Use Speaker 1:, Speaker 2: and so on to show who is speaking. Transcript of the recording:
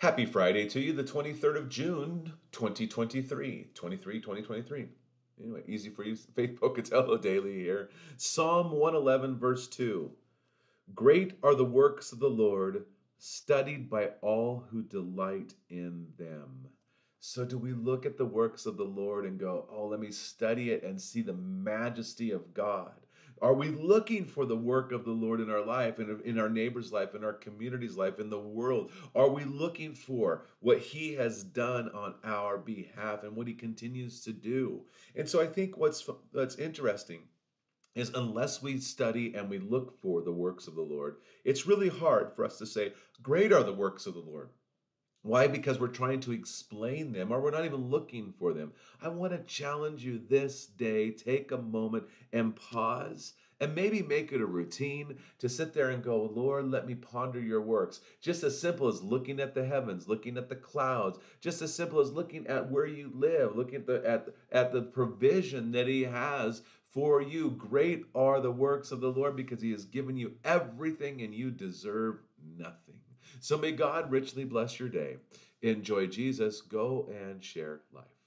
Speaker 1: Happy Friday to you, the 23rd of June, 2023. 23, 2023. Anyway, easy for you. Faith Pocatello daily here. Psalm 111, verse 2. Great are the works of the Lord, studied by all who delight in them. So, do we look at the works of the Lord and go, oh, let me study it and see the majesty of God? Are we looking for the work of the Lord in our life, and in our neighbor's life, in our community's life, in the world? Are we looking for what He has done on our behalf and what He continues to do? And so I think what's that's interesting is unless we study and we look for the works of the Lord, it's really hard for us to say, Great are the works of the Lord. Why? Because we're trying to explain them or we're not even looking for them. I want to challenge you this day. Take a moment and pause and maybe make it a routine to sit there and go, Lord, let me ponder your works. Just as simple as looking at the heavens, looking at the clouds, just as simple as looking at where you live, looking at the at, at the provision that he has for you. Great are the works of the Lord because he has given you everything and you deserve nothing. So may God richly bless your day. Enjoy Jesus. Go and share life.